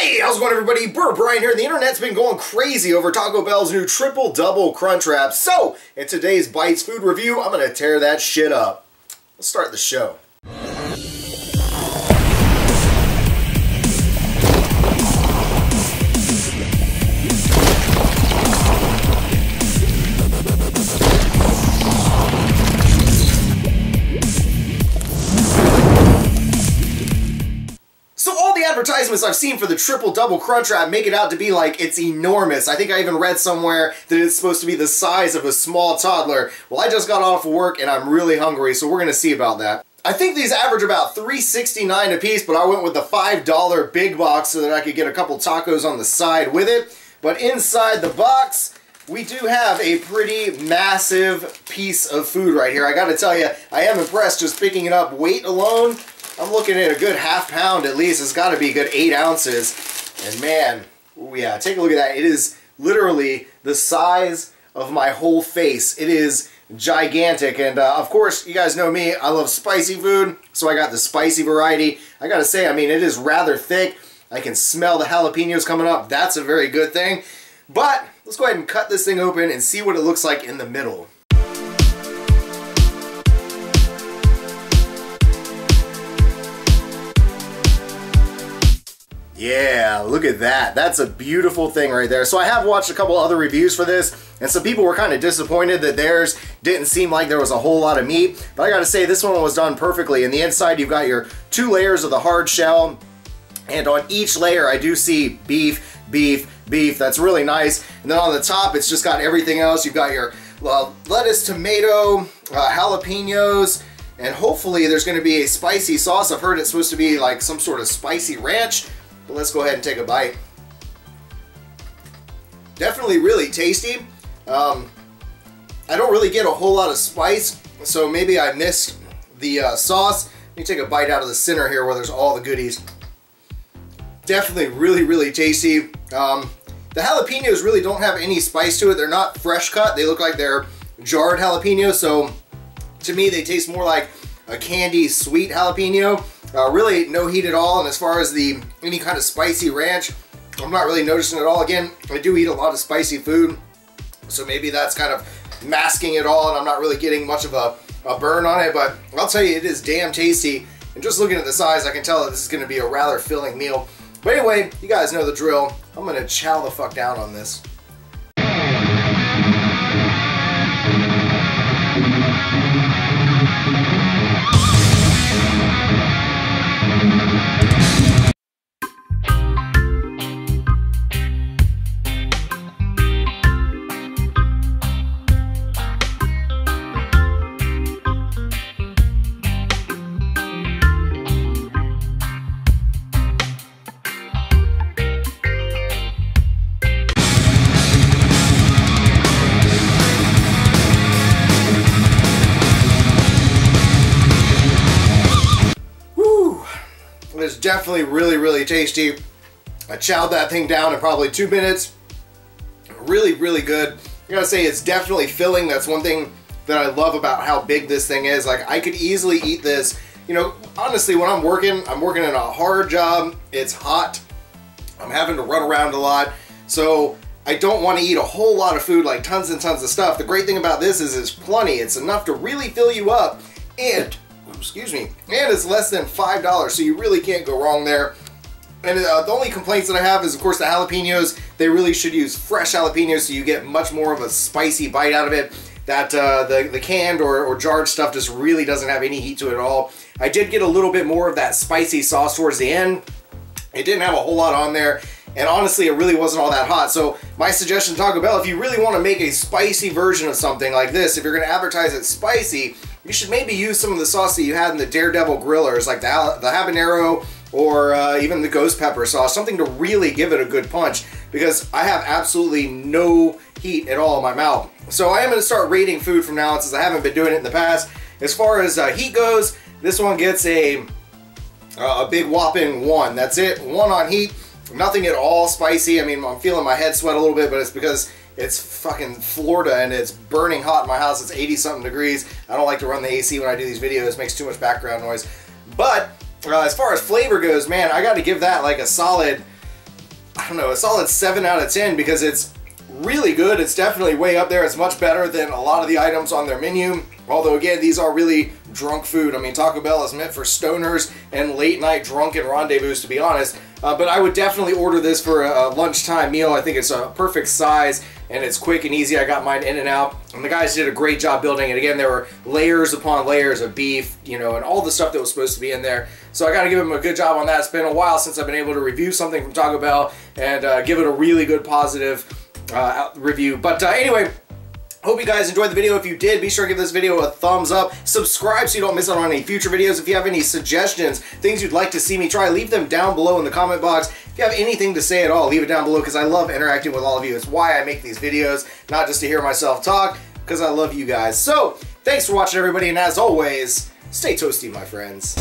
Hey, how's it going everybody? Burnt Brian here. The internet's been going crazy over Taco Bell's new Triple Double Crunch Wrap. So, in today's Bites food review, I'm going to tear that shit up. Let's start the show. Advertisements I've seen for the triple double crunch wrap make it out to be like it's enormous. I think I even read somewhere that it's supposed to be the size of a small toddler. Well, I just got off work and I'm really hungry, so we're gonna see about that. I think these average about $3.69 a piece, but I went with the $5 big box so that I could get a couple tacos on the side with it. But inside the box, we do have a pretty massive piece of food right here. I gotta tell you, I am impressed just picking it up. Weight alone, I'm looking at a good half pound at least. It's got to be a good eight ounces. And man, ooh, yeah, take a look at that. It is literally the size of my whole face. It is gigantic. And uh, of course, you guys know me. I love spicy food, so I got the spicy variety. I got to say, I mean, it is rather thick. I can smell the jalapenos coming up. That's a very good thing. But let's go ahead and cut this thing open and see what it looks like in the middle. Yeah, look at that. That's a beautiful thing right there. So I have watched a couple other reviews for this, and some people were kind of disappointed that theirs didn't seem like there was a whole lot of meat. But I gotta say, this one was done perfectly. In the inside, you've got your two layers of the hard shell, and on each layer, I do see beef, beef, beef. That's really nice. And then on the top, it's just got everything else. You've got your uh, lettuce, tomato, uh, jalapenos, and hopefully there's gonna be a spicy sauce. I've heard it's supposed to be like some sort of spicy ranch. But let's go ahead and take a bite. Definitely really tasty. Um, I don't really get a whole lot of spice, so maybe I missed the uh, sauce. Let me take a bite out of the center here where there's all the goodies. Definitely really, really tasty. Um, the jalapenos really don't have any spice to it. They're not fresh cut. They look like they're jarred jalapenos, so to me they taste more like a candy sweet jalapeno. Uh, really no heat at all, and as far as the any kind of spicy ranch, I'm not really noticing at all. Again, I do eat a lot of spicy food, so maybe that's kind of masking it all, and I'm not really getting much of a, a burn on it, but I'll tell you, it is damn tasty. And just looking at the size, I can tell that this is going to be a rather filling meal. But anyway, you guys know the drill. I'm going to chow the fuck down on this. Definitely really, really tasty. I chowed that thing down in probably two minutes. Really, really good. I gotta say, it's definitely filling. That's one thing that I love about how big this thing is. Like, I could easily eat this. You know, honestly, when I'm working, I'm working in a hard job. It's hot. I'm having to run around a lot. So I don't want to eat a whole lot of food, like tons and tons of stuff. The great thing about this is it's plenty. It's enough to really fill you up. And, excuse me, and it's less than $5, so you really can't go wrong there. And uh, the only complaints that I have is, of course, the jalapenos. They really should use fresh jalapenos so you get much more of a spicy bite out of it. That uh, the, the canned or, or jarred stuff just really doesn't have any heat to it at all. I did get a little bit more of that spicy sauce towards the end. It didn't have a whole lot on there. And honestly, it really wasn't all that hot. So my suggestion, Taco Bell, if you really want to make a spicy version of something like this, if you're going to advertise it spicy, you should maybe use some of the sauce that you had in the Daredevil grillers, like the, the habanero or uh, even the ghost pepper sauce, something to really give it a good punch because I have absolutely no heat at all in my mouth. So I am going to start rating food from now on since I haven't been doing it in the past. As far as uh, heat goes, this one gets a, uh, a big whopping one. That's it, one on heat. Nothing at all spicy. I mean, I'm feeling my head sweat a little bit, but it's because it's fucking Florida and it's burning hot in my house. It's 80 something degrees. I don't like to run the AC when I do these videos. It makes too much background noise. But uh, as far as flavor goes, man, I got to give that like a solid I don't know, a solid 7 out of 10 because it's really good. It's definitely way up there. It's much better than a lot of the items on their menu. Although again, these are really drunk food. I mean, Taco Bell is meant for stoners and late night drunken rendezvous, to be honest. Uh, but I would definitely order this for a, a, lunchtime meal. I think it's a perfect size and it's quick and easy. I got mine in and out. And the guys did a great job building it. Again, there were layers upon layers of beef, you know, and all the stuff that was supposed to be in there. So I got to give them a good job on that. It's been a while since I've been able to review something from Taco Bell and uh, give it a really good positive uh, review. But uh, anyway, Hope you guys enjoyed the video. If you did, be sure to give this video a thumbs up. Subscribe so you don't miss out on any future videos. If you have any suggestions, things you'd like to see me try, leave them down below in the comment box. If you have anything to say at all, leave it down below because I love interacting with all of you. It's why I make these videos, not just to hear myself talk, because I love you guys. So, thanks for watching everybody, and as always, stay toasty, my friends.